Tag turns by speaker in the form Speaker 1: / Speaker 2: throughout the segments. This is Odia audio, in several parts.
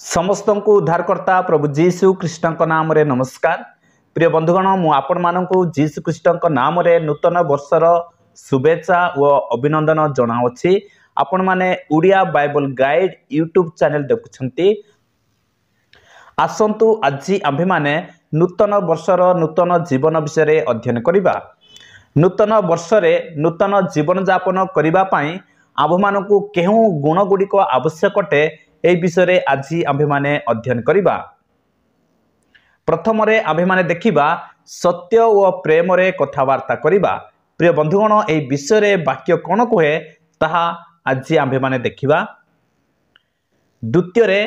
Speaker 1: ସମସ୍ତଙ୍କୁ ଉଦ୍ଧାରକର୍ତ୍ତା ପ୍ରଭୁ ଯୀଶୁ ଖ୍ରୀଷ୍ଟଙ୍କ ନାମରେ ନମସ୍କାର। ପ୍ରିୟ ବନ୍ଧୁଗଣ ମୁଁ ଆପଣମାନଙ୍କୁ ଯୀଶୁ ଖ୍ରୀଷ୍ଟଙ୍କ ନାମରେ ନୂତନ ବର୍ଷର ଶୁଭେଚ୍ଛା ଓ ଅଭିନନ୍ଦନ ଜଣାଉଛି। ଆପଣମାନେ Odia Bible guide YouTube channel ଦେଖୁଛନ୍ତି। ଆସନ୍ତୁ ଆଜି ଆମ୍ଭେମାନେ ନୂତନ ବର୍ଷର ନୂତନ ଜୀବନ ବିଷୟରେ ଅଧ୍ୟୟନ କରିବା। ନୂତନ ବର୍ଷରେ ନୂତନ ଜୀବନଯାପନ କରିବା ପାଇଁ ଆମ୍ଭମାନଙ୍କୁ କେଉଁ ଗୁଣଗୁଡ଼ିକ ଆବଶ୍ୟକ ଅଟେ ଏହି ବିଷୟରେ ଆଜି ଆମ୍ଭେମାନେ ଅଧ୍ୟୟନ କରିବା ପ୍ରଥମରେ ଆମ୍ଭେମାନେ ଦେଖିବା ସତ୍ୟ ଓ ପ୍ରେମରେ କଥାବାର୍ତ୍ତା କରିବା ପ୍ରିୟ ବନ୍ଧୁଗଣ ଏହି ବିଷୟରେ ବାକ୍ୟ କ'ଣ କୁହେ ତାହା ଆଜି ଆମ୍ଭେମାନେ ଦେଖିବା ଦ୍ୱିତୀୟରେ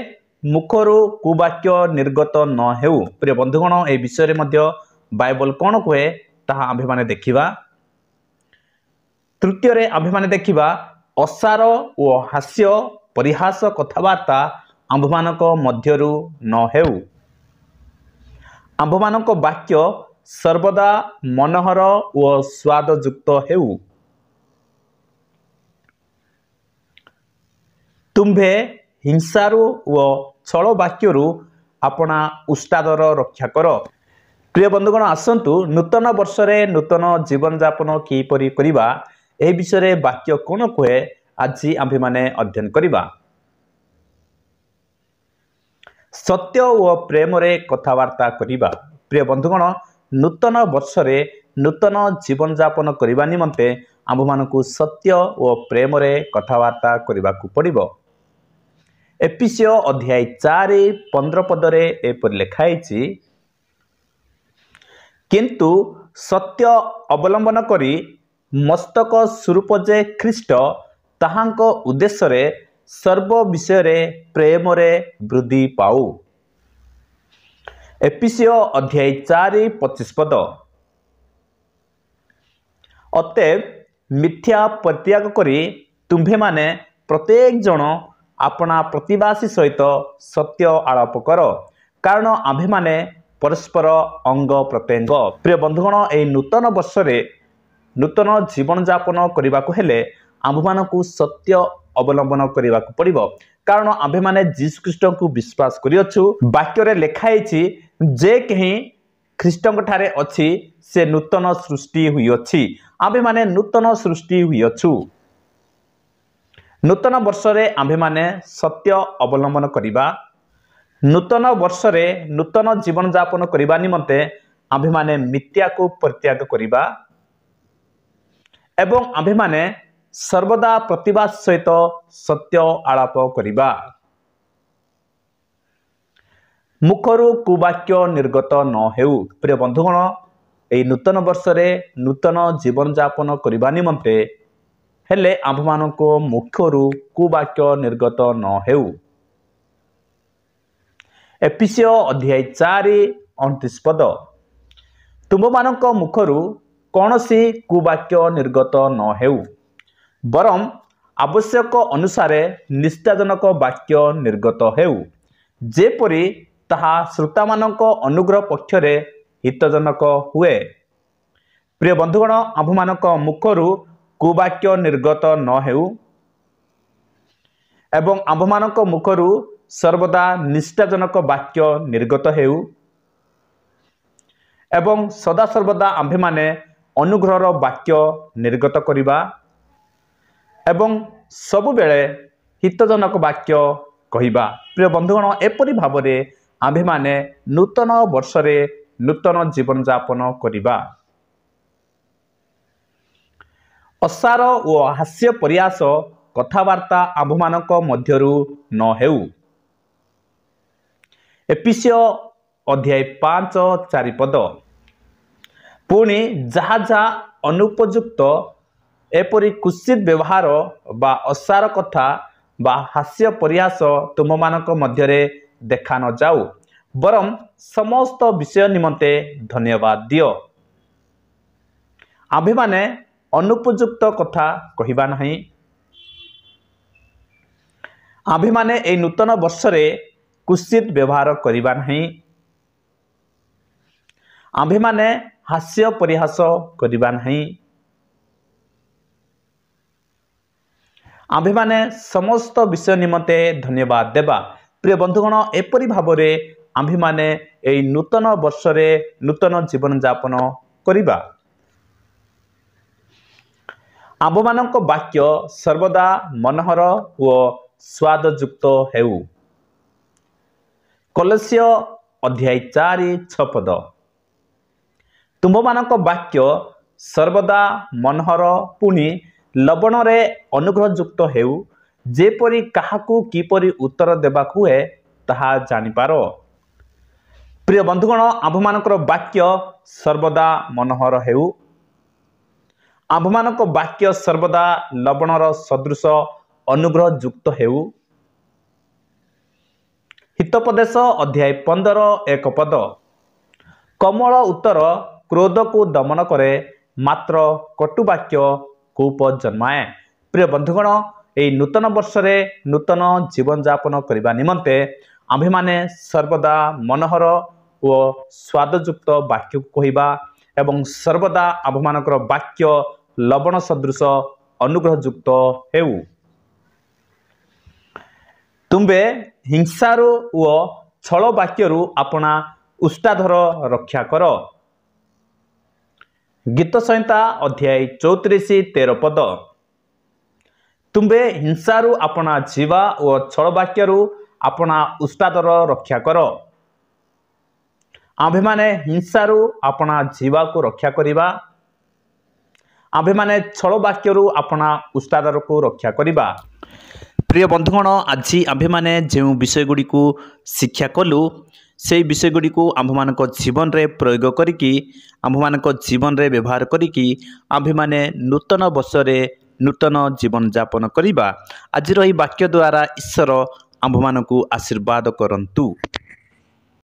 Speaker 1: ମୁଖରୁ କୁବାକ୍ୟ ନିର୍ଗତ ନ ହେଉ ପ୍ରିୟ ବନ୍ଧୁଗଣ ଏହି ବିଷୟରେ ମଧ୍ୟ ବାଇବଲ କ'ଣ କୁହେ ତାହା ଆମ୍ଭେମାନେ ଦେଖିବା ତୃତୀୟରେ ଆମ୍ଭେମାନେ ଦେଖିବା ଅସାର ଓ ହାସ୍ୟ ପରିହାସ କଥାବାର୍ତ୍ତା ଆମ୍ଭମାନଙ୍କ ମଧ୍ୟରୁ ନ ହେଉ। ଆମ୍ଭମାନଙ୍କ ବାକ୍ୟ ସର୍ବଦା ମନୋହର ଓ ସ୍ୱାଦଯୁକ୍ତ ହେଉ। ତୁମ୍ଭେ ହିଂସାରୁ ଓ ଛଳ ବାକ୍ୟରୁ ଆପଣା ଉଷ୍ଟାଦର ରକ୍ଷା କର। ପ୍ରିୟ ବନ୍ଧୁଗଣ ଆସନ୍ତୁ ନୂତନ ବର୍ଷରେ ନୂତନ ଜୀବନଯାପନ କିପରି କରିବା ଏହି ବିଷୟରେ ବାକ୍ୟ କ'ଣ କୁହେ? ଆଜି ଆମ୍ଭେମାନେ ଅଧ୍ୟୟନ କରିବା। ସତ୍ୟ ଓ ପ୍ରେମରେ କଥାବାର୍ତ୍ତା କରିବା। ପ୍ରିୟ ବନ୍ଧୁଗଣ ନୂତନ ବର୍ଷରେ ନୂତନ ଜୀବନଯାପନ କରିବା ନିମନ୍ତେ ଆମ୍ଭମାନଙ୍କୁ ସତ୍ୟ ଓ ପ୍ରେମରେ କଥାବାର୍ତ୍ତା କରିବାକୁ ପଡ଼ିବ। ଏପିସିଓ ଅଧ୍ୟାୟ ଚାରି ପନ୍ଦର ପଦରେ ଏପରି ଲେଖା ହେଇଛି କିନ୍ତୁ ସତ୍ୟ ଅବଲମ୍ବନ କରି ମସ୍ତକ ସ୍ୱରୂପ ଯେ ଖ୍ରୀଷ୍ଟ ତାହାଙ୍କ ଉଦ୍ଦେଶ୍ୟରେ ସର୍ବ ବିଷୟରେ ପ୍ରେମରେ ବୃଦ୍ଧି ପାଉ। ଏପିସିଓ ଅଧ୍ୟାୟ ଚାରି ପଚିଶ ପଦ। ଅତେବ ମିଥ୍ୟା ପରିତ୍ୟାଗ କରି ତୁମ୍ଭେମାନେ ପ୍ରତ୍ୟେକ ଜଣ ଆପଣା ପ୍ରତିବାସୀ ସହିତ ସତ୍ୟ ଆଳାପ କର। କାରଣ ଆମ୍ଭେମାନେ ପରସ୍ପର ଅଙ୍ଗ ପ୍ରତ୍ୟଙ୍ଗ। ପ୍ରିୟ ବନ୍ଧୁଗଣ ଏହି ନୂତନ ବର୍ଷରେ ନୂତନ ଜୀବନଯାପନ କରିବାକୁ ହେଲେ ଆମ୍ଭମାନଙ୍କୁ ସତ୍ୟ ଅବଲମ୍ବନ କରିବାକୁ ପଡ଼ିବ। କାରଣ ଆମ୍ଭେମାନେ ଯୀଶୁଖ୍ରୀଷ୍ଟଙ୍କୁ ବିଶ୍ୱାସ କରିଅଛୁ। ବାକ୍ୟରେ ଲେଖା ହେଇଛି ଯେ କେହି ଖ୍ରୀଷ୍ଟଙ୍କ ଠାରେ ଅଛି ସେ ନୂତନ ସୃଷ୍ଟି ହୋଇଅଛି। ଆମ୍ଭେମାନେ ନୂତନ ସୃଷ୍ଟି ହୋଇଅଛୁ। ନୂତନ ବର୍ଷରେ ଆମ୍ଭେମାନେ ସତ୍ୟ ଅବଲମ୍ବନ କରିବା। ନୂତନ ବର୍ଷରେ ନୂତନ ଜୀବନଯାପନ କରିବା ନିମନ୍ତେ ଆମ୍ଭେମାନେ ମିଥ୍ୟାକୁ ପରିତ୍ୟାଗ କରିବା। ଏବଂ ଆମ୍ଭେମାନେ ସର୍ବଦା ପ୍ରତିବାଦ ସହିତ ସତ୍ୟ ଆଳାପ କରିବା। ମୁଖରୁ କୁବାକ୍ୟ ନିର୍ଗତ ନ ହେଉ। ପ୍ରିୟ ବନ୍ଧୁଗଣ ଏହି ନୂତନ ବର୍ଷରେ ନୂତନ ଜୀବନଯାପନ କରିବା ନିମନ୍ତେ ହେଲେ ଆମ୍ଭମାନଙ୍କ ମୁଖରୁ କୁବାକ୍ୟ ନିର୍ଗତ ନ ହେଉ। ଏପିସିଓ ଅଧ୍ୟାୟ ଚାରି ଅଣତିଶ ପଦ। ତୁମମାନଙ୍କ ମୁଖରୁ କୌଣସି କୁବାକ୍ୟ ନିର୍ଗତ ନ ହେଉ। ବରଂ ଆବଶ୍ୟକ ଅନୁସାରେ ନିଷ୍ଠାଜନକ ବାକ୍ୟ ନିର୍ଗତ ହେଉ। ଯେପରି ତାହା ଶ୍ରୋତାମାନଙ୍କ ଅନୁଗ୍ରହ ପକ୍ଷରେ ହିତଜନକ ହୁଏ। ପ୍ରିୟ ବନ୍ଧୁଗଣ ଆମ୍ଭମାନଙ୍କ ମୁଖରୁ କୁବାକ୍ୟ ନିର୍ଗତ ନ ହେଉ ଏବଂ ଆମ୍ଭମାନଙ୍କ ମୁଖରୁ ସର୍ବଦା ନିଷ୍ଠାଜନକ ବାକ୍ୟ ନିର୍ଗତ ହେଉ ଏବଂ ସଦାସର୍ବଦା ଆମ୍ଭେମାନେ ଅନୁଗ୍ରହର ବାକ୍ୟ ନିର୍ଗତ କରିବା ଏବଂ ସବୁବେଳେ ହିତଜନକ ବାକ୍ୟ କହିବା। ପ୍ରିୟ ବନ୍ଧୁଗଣ ଏପରି ଭାବରେ ଆମ୍ଭେମାନେ ନୂତନ ବର୍ଷରେ ନୂତନ ଜୀବନଯାପନ କରିବା। ଅସାର ଓ ହାସ୍ୟ ପ୍ରୟାସ କଥାବାର୍ତ୍ତା ଆମ୍ଭମାନଙ୍କ ମଧ୍ୟରୁ ନ ହେଉ। ଏପିସିଓ ଅଧ୍ୟାୟ ପାଞ୍ଚ ଚାରିପଦ। ପୁଣି ଯାହା ଯାହା ଅନୁପଯୁକ୍ତ ଏପରି କୁସିତ ବ୍ୟବହାର ବା ଅସାର କଥା ବା ହାସ୍ୟ ପରିହାସ ତୁମମାନଙ୍କ ମଧ୍ୟରେ ଦେଖା ନଯାଉ। ବରଂ ସମସ୍ତ ବିଷୟ ନିମନ୍ତେ ଧନ୍ୟବାଦ ଦିଅ। ଆମ୍ଭେମାନେ ଅନୁପଯୁକ୍ତ କଥା କହିବା ନାହିଁ। ଆମ୍ଭେମାନେ ଏହି ନୂତନ ବର୍ଷରେ କୁସିତ ବ୍ୟବହାର କରିବା ନାହିଁ। ଆମ୍ଭେମାନେ ହାସ୍ୟ ପରିହାସ କରିବା ନାହିଁ। ଆମ୍ଭେମାନେ ସମସ୍ତ ବିଷୟ ନିମନ୍ତେ ଧନ୍ୟବାଦ ଦେବା। ପ୍ରିୟ ବନ୍ଧୁଗଣ ଏପରି ଭାବରେ ଆମ୍ଭେମାନେ ଏହି ନୂତନ ବର୍ଷରେ ନୂତନ ଜୀବନଯାପନ କରିବା। ଆମ୍ଭମାନଙ୍କ ବାକ୍ୟ ସର୍ବଦା ମନୋହର ଓ ସ୍ୱାଦଯୁକ୍ତ ହେଉ। କଲସ୍ୟ ଅଧ୍ୟାୟ ଚାରି ଛପଦ ତୁମ୍ଭମାନଙ୍କ ବାକ୍ୟ ସର୍ବଦା ମନୋହର ପୁଣି ଲବଣରେ ଅନୁଗ୍ରହଯୁକ୍ତ ହେଉ ଯେପରି କାହାକୁ କିପରି ଉତ୍ତର ଦେବାକୁ ହୁଏ ତାହା ଜାଣିପାର। ପ୍ରିୟ ବନ୍ଧୁଗଣ ଆମ୍ଭମାନଙ୍କର ବାକ୍ୟ ସର୍ବଦା ମନୋହର ହେଉ। ଆମ୍ଭମାନଙ୍କ ବାକ୍ୟ ସର୍ବଦା ଲବଣର ସଦୃଶ ଅନୁଗ୍ରହଯୁକ୍ତ ହେଉ। ହିତୋପଦେଶ ଅଧ୍ୟାୟ ପନ୍ଦର ଏକ ପଦ। କମଳ ଉତ୍ତର କ୍ରୋଧକୁ ଦମନ କରେ ମାତ୍ର କଟୁବାକ୍ୟ କୂପ ଜନ୍ମାଏ ପ୍ରିୟ ବନ୍ଧୁଗଣ ଏହି ନୂତନ ବର୍ଷରେ ନୂତନ ଜୀବନଯାପନ କରିବା ନିମନ୍ତେ ଆମ୍ଭେମାନେ ସର୍ବଦା ମନୋହର ଓ ସ୍ୱାଦଯୁକ୍ତ ବାକ୍ୟକୁ କହିବା ଏବଂ ସର୍ବଦା ଆମ୍ଭମାନଙ୍କର ବାକ୍ୟ ଲବଣ ସଦୃଶ ଅନୁଗ୍ରହଯୁକ୍ତ ହେଉ। ତୁମ୍ଭେ ହିଂସାରୁ ଓ ଛଳ ବାକ୍ୟରୁ ଆପଣା ଉଷ୍ଟାଧର ରକ୍ଷା କର। ଗୀତ ସଂହିତା ଅଧ୍ୟାୟ ଚଉତିରିଶ ତେର ପଦ। ତୁମ୍ଭେ ହିଂସାରୁ ଆପଣା ଯିବା ଓ ଛଳ ବାକ୍ୟରୁ ଆପଣା ଉଷ୍ଟାଦର ରକ୍ଷା କର। ଆମ୍ଭେମାନେ ହିଂସାରୁ ଆପଣା ଯିବାକୁ ରକ୍ଷା କରିବା। ଆମ୍ଭେମାନେ ଛଳ ବାକ୍ୟରୁ ଆପଣା ଉଷ୍ଟାଦରକୁ ରକ୍ଷା କରିବା। ପ୍ରିୟ ବନ୍ଧୁଗଣ ଆଜି ଆମ୍ଭେମାନେ ଯେଉଁ ବିଷୟଗୁଡ଼ିକୁ ଶିକ୍ଷା କଲୁ ସେହି ବିଷୟଗୁଡ଼ିକୁ ଆମ୍ଭମାନଙ୍କ ଜୀବନରେ ପ୍ରୟୋଗ କରିକି ଆମ୍ଭମାନଙ୍କ ଜୀବନରେ ବ୍ୟବହାର କରିକି ଆମ୍ଭେମାନେ ନୂତନ ବର୍ଷରେ ନୂତନ ଜୀବନଯାପନ କରିବା। ଆଜିର ଏହି ବାକ୍ୟ ଦ୍ୱାରା ଈଶ୍ୱର ଆମ୍ଭମାନଙ୍କୁ ଆଶୀର୍ବାଦ କରନ୍ତୁ।